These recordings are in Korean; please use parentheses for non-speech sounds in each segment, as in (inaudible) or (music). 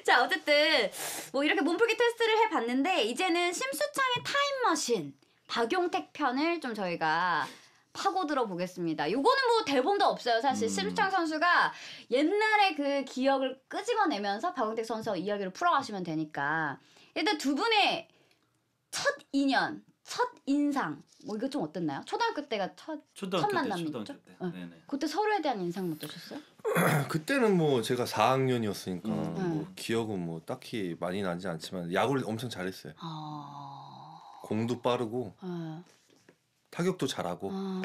(laughs) 자 어쨌든 뭐 이렇게 몸풀기 테스트를 해봤는데 이제는 심수창의 타임머신 박용택 편을 좀 저희가 파고들어 보겠습니다. 요거는 뭐 대본도 없어요. 사실 음. 심수창 선수가 옛날의 그 기억을 끄집어내면서 박용택 선수와 이야기를 풀어가시면 되니까 일단 두 분의 첫 인연, 첫 인상 뭐 이거 좀 어땠나요? 초등학교 때가 첫 초등학교 첫때 만남이죠? 때. 어. 네네. 그때 서로에 대한 인상은 어떠셨어요? (clears throat) 그때는 뭐 제가 4학년이었으니까 음. 뭐 기억은 뭐 딱히 많이 나지 않지만 야구를 엄청 잘했어요. 아, 공도 빠르고 어, 타격도 잘하고 아.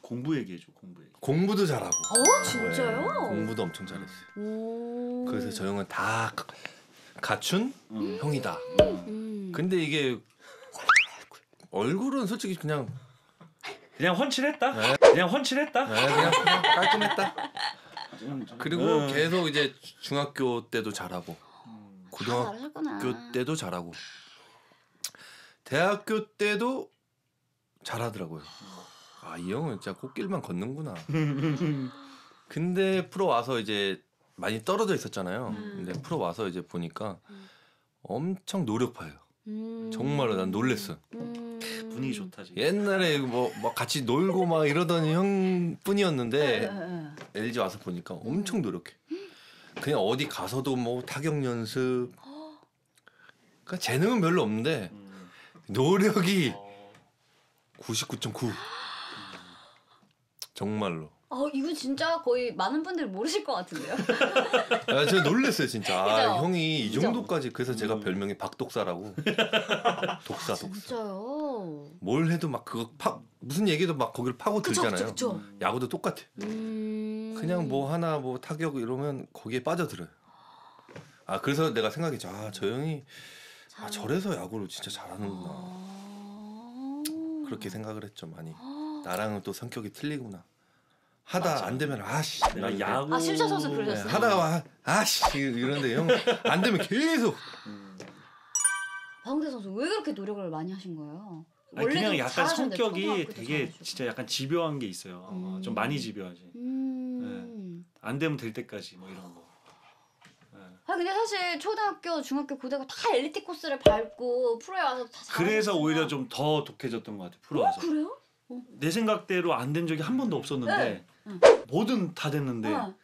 공부 얘기해줘 공부 얘기. 공부도 잘하고. 어 진짜요? 네, 공부도 엄청 잘했어요. 오. 그래서 저 형은 다 가- 갖춘 음. 형이다. 음. 근데 이게 얼굴은 솔직히 그냥 그냥 훤칠했다. 네. 그냥 훤칠했다. 네, 그냥, 그냥 깔끔했다. 그리고 음. 계속 이제 중학교 때도 잘하고 음. 고등학교. 때도 잘하고 대학교 때도 잘하더라고요. 아 이 형은 진짜 꽃길만 걷는구나. (laughs) 근데 프로 와서 이제 많이 떨어져 있었잖아요. 음. 근데 프로 와서 이제 보니까 음. 엄청 노력파예요. 음. 정말로 난 놀랬어. 음. 분위기 좋다 지금. 옛날에 뭐, 막 같이 놀고 막 이러던 에, 형뿐이었는데 에, 에. LG 와서 보니까 엄청 노력해. 그냥 어디 가서도 뭐 타격 연습. 그러니까 재능은 별로 없는데 음. 노력이 어. 99.9. 정말로. 어 이거 진짜 거의 많은 분들이 모르실 것 같은데요. (laughs) 아, 제가 놀랐어요 진짜. 아, 그죠? 형이 이 그죠? 정도까지 그래서 제가 음. 별명이 박독사라고. (laughs) 독사 독사. 진짜요. 뭘 해도 막 그거 파 무슨 얘기도 막 거기를 파고 그쵸 들잖아요. 그쵸 그쵸. 음. 야구도 똑같아. 음. 그냥 뭐 하나 뭐 타격 이러면 거기에 빠져들어요. 아 그래서 내가 생각했죠. 아저 형이 아 저래서 야구를 진짜 잘하는구나. 아. 그렇게 생각을 했죠 많이. 나랑은 또 성격이 틀리구나. 하다 맞아. 안 되면 아씨. 내가 이러는데, 야구. 아 심사 선수 네, 그러셨어요. 하다가 아씨 이러는데 형 안 되면 계속 음. 박용태 선수 왜 그렇게 노력을 많이 하신 거예요? 아니, 그냥 원래도 약간 잘하셨는데 성격이 초등학교 되게 잘하시고. 진짜 약간 집요한 게 있어요. 어, 음. 좀 많이 집요하지. 음. 안 되면 될 때까지 뭐 이런 거. 네. 아 근데 사실 초등학교, 중학교, 고등학교 다 엘리트 코스를 밟고 프로에 와서 다 그래서 잘하셨잖아요. 오히려 좀 더 독해졌던 것 같아. 프로 어 와서. 그래요? 내 생각대로 안 된 적이 한 번도 없었는데 네. 응. 뭐든 다 됐는데 어,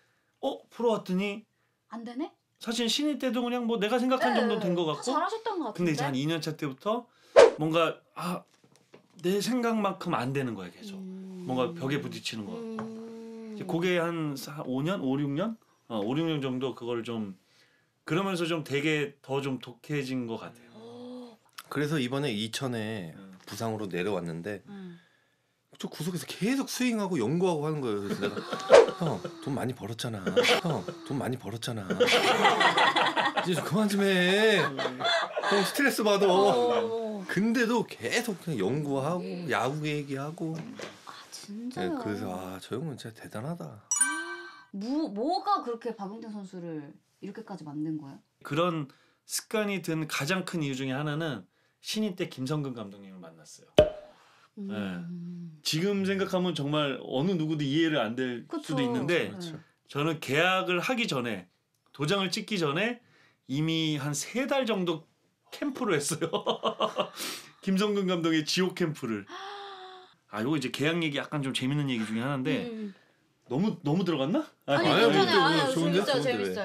어 프로 왔더니 안 되네? 사실 신인 때도 그냥 뭐 내가 생각한 네, 정도 된것다 같고 잘하셨던 것 같은데. 근데 이제 한 2년 차 때부터 뭔가 아 내 생각만큼 안 되는 거야 계속 음. 뭔가 벽에 부딪히는 거 음. 이제 그게 한 4, 5년 5, 6년 어 5, 6년 정도 그걸 좀 그러면서 좀 되게 더 좀 독해진 것 같아요 어, 그래서 이번에 이천에 음. 부상으로 내려왔는데 음. 저 구석에서 계속 스윙하고 연구하고 하는 거예요. 그래서 내가 형 돈 많이 벌었잖아. 형 돈 많이 벌었잖아. 이제 좀 그만 좀 해. 형 스트레스 받아. 어. 근데도 계속 그냥 연구하고 야구 얘기하고. 아 네, 진짜요? 그래서 아저 형은 진짜 대단하다. 뭐 뭐가 그렇게 박용태 선수를 이렇게까지 만든 거예요? 그런 습관이 든 가장 큰 이유 중에 하나는 신인 때 김성근 감독님을 만났어요 음. 지금 생각하면 정말 어느 누구도 이해를 안될 그쵸. 수도 있는데 그렇죠. 저는 계약을 하기 전에 도장을 찍기 전에 이미 한 세 달 정도 캠프를 했어요. (laughs) 김성근 감독의 지옥 캠프를. 아, 요거 이제 계약 얘기 약간 좀 재밌는 얘기 중에 하나인데 음. 너무 너무 들어갔나? 아니 아니요, 괜찮아요. 아니요, 아니 좋은데? 재밌어요, 좋은데 재밌어요.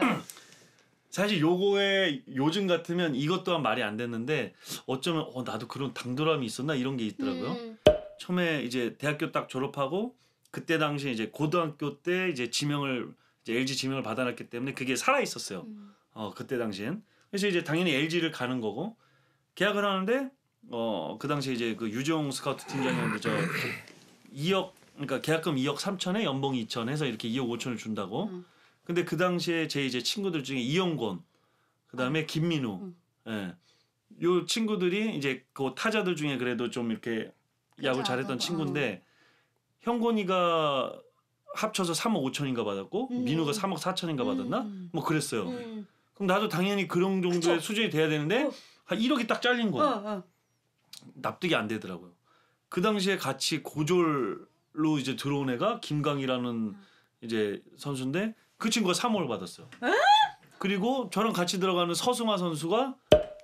사실 요거에 요즘 같으면 이것 또한 말이 안 됐는데 어쩌면 어 나도 그런 당돌함이 있었나 이런 게 있더라고요. 음. 처음에 이제 대학교 딱 졸업하고 그때 당시에 이제 고등학교 때 이제 지명을 이제 LG 지명을 받아놨기 때문에 그게 살아 있었어요. 음. 어 그때 당시엔 그래서 이제 당연히 LG를 가는 거고 계약을 하는데 어 그 당시에 이제 그 유정 스카우트 팀장이었는데 저 (laughs) 2억 그러니까 계약금 2억 3천에 연봉 2천 해서 이렇게 2억 5천을 준다고. 음. 근데 그 당시에 제 이제 친구들 중에 이영권 그 다음에 김민우 음. 예. 요 친구들이 이제 그 타자들 중에 그래도 좀 이렇게 야구 잘했던 그거, 친구인데 형곤이가 합쳐서 3억 5천인가 받았고 음. 민우가 3억 4천인가 받았나? 음. 뭐 그랬어요. 음. 그럼 나도 당연히 그런 정도의 그쵸. 수준이 돼야 되는데 어. 한 1억이 딱 잘린 어, 거야. 어. 납득이 안 되더라고요. 그 당시에 같이 고졸로 이제 들어온 애가 김강이라는 음. 이제 선수인데 그 친구가 3억을 받았어요. 그리고 저랑 같이 들어가는 서승화 선수가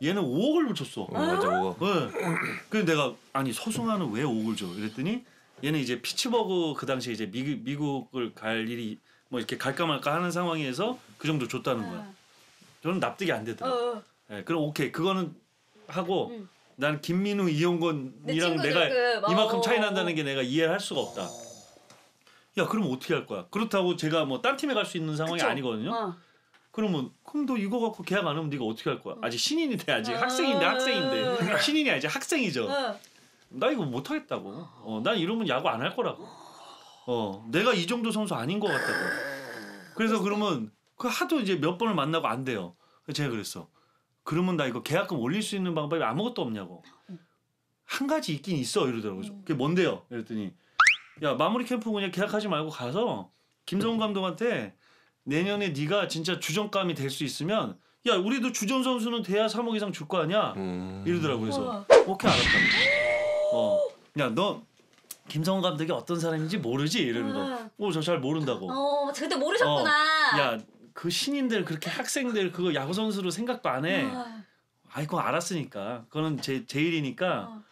얘는 5억을 붙였어. 어, 맞아 그거. 네. 그래서 내가 아니 서승환은 왜 5억을 줘? 이랬더니 얘는 이제 피츠버그 그 당시에 이제 미국, 미국을 갈 일이 뭐 이렇게 갈까 말까 하는 상황에서 그 정도 줬다는 거야. 저는 납득이 안 되더라고. 어. 예, 그럼 오케이 그거는 하고 응. 난 김민우 내 이용건이랑 친구들 내가 그, 이만큼 어. 차이 난다는 게 내가 이해를 할 수가 없다. 야 그럼 어떻게 할 거야? 그렇다고 제가 뭐 딴 팀에 갈 수 있는 상황이 그쵸? 아니거든요. 어. 그러면 그럼 너 이거 갖고 계약 안 하면 네가 어떻게 할 거야? 아직 신인인데 아직 어. 학생인데 학생인데 신인이 아직 학생이죠. 어. 나 이거 못 하겠다고. 어, 난 이러면 야구 안 할 거라고. 어, 내가 이 정도 선수 아닌 것 같다고. 그래서 그러면 그 하도 이제 몇 번을 만나고 안 돼요. 제가 그랬어. 그러면 나 이거 계약금 올릴 수 있는 방법이 아무것도 없냐고. 한 가지 있긴 있어 이러더라고. 그게 뭔데요? 이랬더니 야 마무리 캠프 그냥 계약하지 말고 가서 김성훈 감독한테 내년에 네가 진짜 주전감이 될 수 있으면 야 우리도 주전 선수는 돼야 3억 이상 줄 거 아니야. 음. 이러더라고 그래서 우와. 오케이 알았다. 어, 야너 김성훈 감독이 어떤 사람인지 모르지 이러는 거. 어저 잘 모른다고. 어, 그때 모르셨구나. 야그 신인들 그렇게 학생들 그거 야구 선수로 생각도 안 해. 아, 아이 그거 알았으니까. 그거는 제 제 일이니까. 어.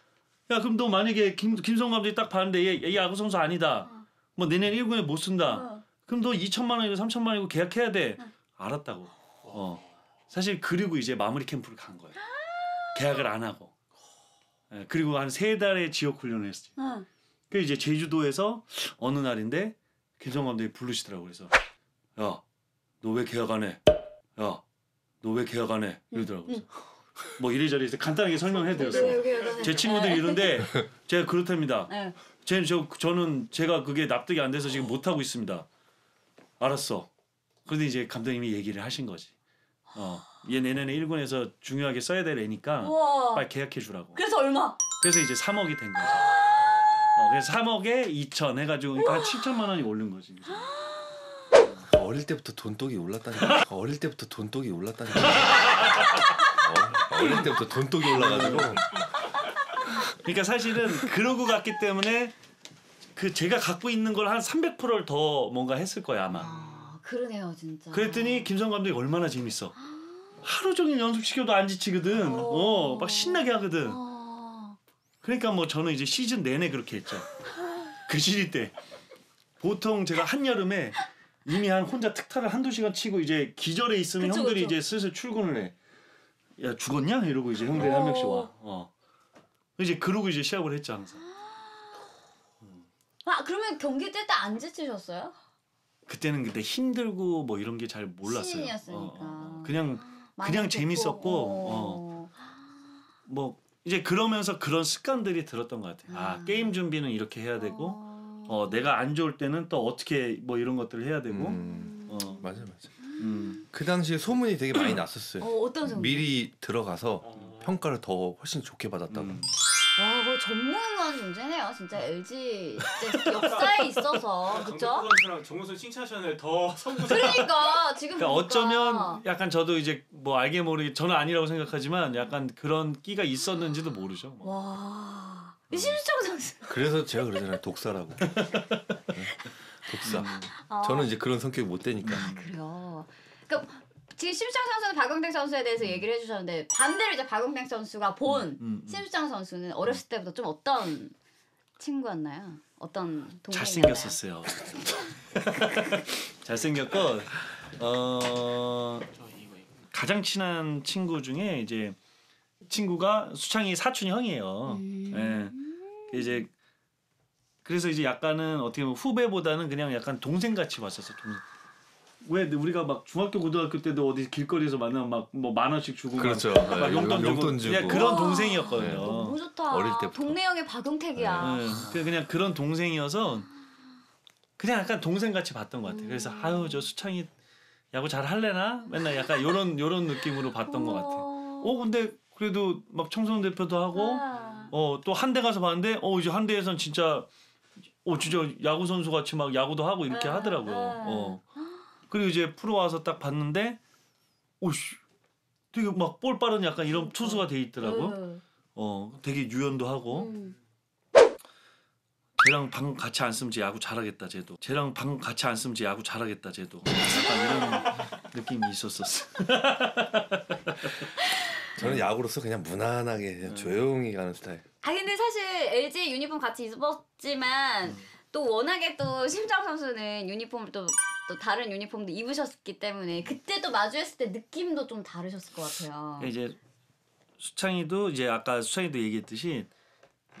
야 그럼 너 만약에 김 김성훈 감독이 딱 봤는데 얘, 얘 야구 선수 아니다. 어. 뭐 내년 1군에 못 쓴다. 어. 그럼 너 2천만 원이고 3천만 원이고 계약해야 돼. 응. 알았다고. 어. 사실 그리고 이제 마무리 캠프를 간 거예요. 계약을 안 하고. 예, 그리고 한 세 달의 지역 훈련을 했지. 어. 그 이제 제주도에서 어느 날인데 김성 감독이 부르시더라고 그래서 야 너 왜 계약 안 해? 야 너 왜 계약 안 해? 이러더라고. 그래서 뭐 이래저래 해서 간단하게 설명해 드렸어요. 네, 제 친구들이 이런데 제가 그렇답니다. 네. 제, 저, 저는 제가 그게 납득이 안 돼서 지금 못 하고 있습니다. 알았어. 그런데 이제 감독님이 얘기를 하신 거지. 어, 얘 내년에 1군에서 중요하게 써야 될 애니까 우와. 빨리 계약해 주라고. 그래서 얼마? 그래서 이제 3억이 된 거죠. 어, 그래서 3억에 2천 해가지고 그러니까 한 7천만 원이 오른 거지. 그래서. 어릴 때부터 돈독이 올랐다니까. 어릴 때부터 돈독이 올랐다니까. (laughs) 어, 어릴 때부터 돈독이 올라가지고 그러니까 사실은 그러고 갔기 때문에 그 제가 갖고 있는 걸 한 300%를 더 뭔가 했을 거야 아마. 아, 그러네요, 진짜. 그랬더니 김성 감독이 얼마나 재밌어. 하루 종일 연습 시켜도 안 지치거든. 어, 막 신나게 하거든. 어. 그러니까 뭐 저는 이제 시즌 내내 그렇게 했죠. 그 시리 때 보통 제가 한 여름에 이미 한 혼자 특타를 한두 시간 치고 이제 기절해 있으면 그쵸, 형들이 그쵸. 이제 슬슬 출근을 해. 야 죽었냐? 이러고 이제 형들이 한 명씩 와. 어. 이제 그러고 이제 시합을 했죠 항상. 아, 그러면 경기 뛸 때 안 지치셨어요? 그때는 근데 힘들고 뭐 이런 게 잘 몰랐어요. 신인이었으니까. 어, 어. 그냥 많이 그냥. 재밌었고, 어. 뭐 이제 그러면서 그런 습관들이 들었던 것 같아요. 아 아. 게임 준비는 이렇게 해야 되고, 어. 어 내가 안 좋을 때는 또 어떻게 뭐 이런 것들을 해야 되고, 음, 어, 맞아 맞아. 음. 그 당시에 소문이 되게 많이 났었어요. 어, 어떤 성분? 미리 들어가서 평가를 더 훨씬 좋게 받았다고. 음. 와, 그 전무후무한 존재네요. 진짜 LG 진짜 역사에 있어서 그죠? 선수랑 정우선 칭찬션을 더 선구. 그러니까 지금 그러니까 보니까. 어쩌면 약간 저도 이제 뭐 알게 모르게 저는 아니라고 생각하지만 약간 그런 끼가 있었는지도 모르죠. 뭐. 와, 이 심수정 선수. 그래서 제가 그러잖아요 독사라고. 네. 독사. 아, 저는 이제 그런 성격이 못 되니까. 아, 그래요. 그러니까 지금 심수정 선수는 박용택 선수에 대해서 얘기를 해주셨는데 반대로 이제 박용택 선수가 본 음, 음. 심수정 선수는 어렸을 때부터 좀 어떤 친구였나요? 어떤 동생이었나요? 잘생겼었어요. (laughs) 잘생겼고 어 가장 친한 친구 중에 이제 친구가 수창이 사촌 형이에요. 음. 예. 이제 그래서 이제 약간은 어떻게 보면 후배보다는 그냥 약간 동생 같이 봤었어. 동생. 왜 우리가 막 중학교 고등학교 때도 어디 길거리에서 만나면 막 뭐 만 원씩 주고 막 그렇죠. 막 네, 용돈, 용돈 주고, 주고. 그냥 그런 와, 동생이었거든요. 너무 좋다. 어릴 때부터. 동네 형의 박용택이야. 네, 그 그냥 그런 동생이어서 그냥 약간 동생 같이 봤던 것 같아요. 그래서 음. 아유 저 수창이 야구 잘 할래나 맨날 약간 요런 (laughs) 요런 느낌으로 봤던 것 같아요. 어 근데 그래도 막 청소년 대표도 하고 아. 어또 한 대 가서 봤는데 어 이제 한 대에선 진짜 어 진짜 야구 선수 같이 막 야구도 하고 이렇게 아, 하더라고요. 아. 어 그리고 이제 프로 와서 딱 봤는데 오씨 되게 막 볼 빠른 약간 이런 투수가 돼 있더라고. 음. 어 되게 유연도 하고. 음. 쟤랑 방 같이 안 쓰면 쟤 야구 잘하겠다 쟤도 쟤랑 방 같이 안 쓰면 쟤 야구 잘하겠다 쟤도 약간 이런 (laughs) 느낌이 있었었어 (laughs) 저는 야구로서 그냥 무난하게 그냥 조용히 가는 스타일. 아 근데 사실 LG 유니폼 같이 입었지만 또 워낙에 또 심장 선수는 유니폼을 또, 또 다른 유니폼도 입으셨기 때문에 그때 또 마주했을 때 느낌도 좀 다르셨을 것 같아요. 이제 수창이도 이제 아까 수창이도 얘기했듯이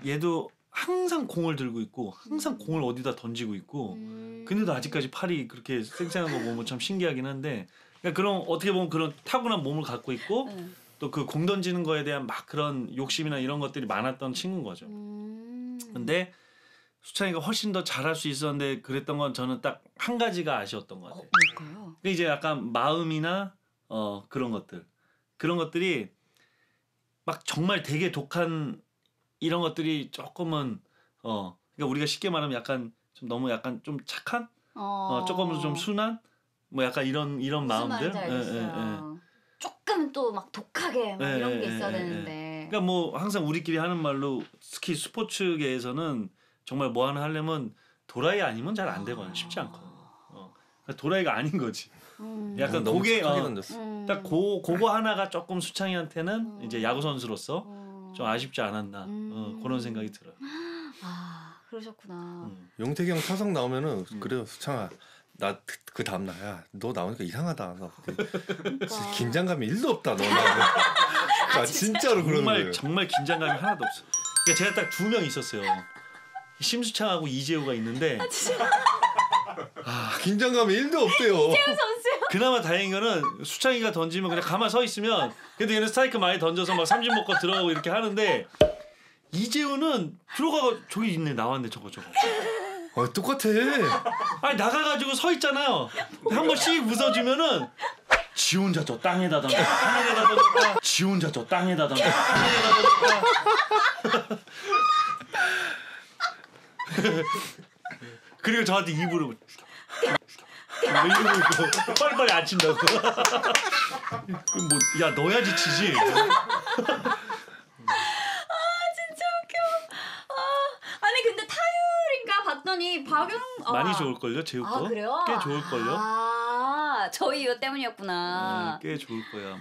얘도 항상 공을 들고 있고 항상 공을 어디다 던지고 있고 음. 근데도 아직까지 팔이 그렇게 쌩쌩한 거 보면 참 신기하긴 한데 그러니까 그런 어떻게 보면 그런 타고난 몸을 갖고 있고 응. 또그 공 던지는 거에 대한 막 그런 욕심이나 이런 것들이 많았던 친구인 거죠. 음. 근데 수창이가 훨씬 더 잘할 수 있었는데 그랬던 건 저는 딱 한 가지가 아쉬웠던 것 어, 같아요. 뭘까요? 근데 이제 약간 마음이나 어 그런 것들 그런 것들이 막 정말 되게 독한 이런 것들이 조금은 어 그러니까 우리가 쉽게 말하면 약간 좀 너무 약간 좀 착한 어, 조금 좀 순한 뭐 약간 이런 이런 마음들 예, 예. 예. 조금 또 막 독하게 막 예, 이런 게 예, 있어야. 되는데. 그러니까 뭐 항상 우리끼리 하는 말로 특히 스포츠계에서는 정말 뭐 하나 하려면 도라이 아니면 잘 안 되거든 쉽지 않거든. 어. 그러니까 도라이가 아닌 거지. 음. 약간 착하게 어. 음. 딱 고, 그거 하나가 조금 수창이한테는 음. 이제 야구 선수로서 어. 좀 아쉽지 않았나 음. 어, 그런 생각이 들어요. 아 그러셨구나. 음. 형 타석 나오면은 그래요 수창아 나그 다음 날야 너 나오니까 이상하다. 나 그러니까. 긴장감이 1도 없다 너 나오면. (laughs) 아 진짜로 그러는 정말 거예요. 정말 긴장감이 하나도 없어. 그러니까 제가 딱 두 명 있었어요. 심수창하고 이재우가 있는데 긴장감이 1도 없대요. 선수요? 그나마 다행인 거는 수창이가 던지면 그냥 가만 서 있으면 그래도 얘는 스트라이크 많이 던져서 막 삼진 먹고 들어가고 이렇게 하는데 이재우는 들어가가 저기 있네 나왔네 저거 저거. 어, 똑같아. 아니 나가가지고 서 있잖아요. 한 번씩 웃어주면은 지 혼자 저 땅에다 던져 하늘에다 던져 지 혼자 저 땅에다 던져 하늘에다 던져 그리고 저한테 입으로 뭐 이러고 빨리빨리 안 친다고 그럼 뭐야 넣어야지 치지 아니 근데 타율인가 봤더니 박용 아. 많이 좋을걸요 제우 아 거? 그래요? 꽤 좋을걸요? 아 저희 이거 때문이었구나. 네, 꽤 좋을 거야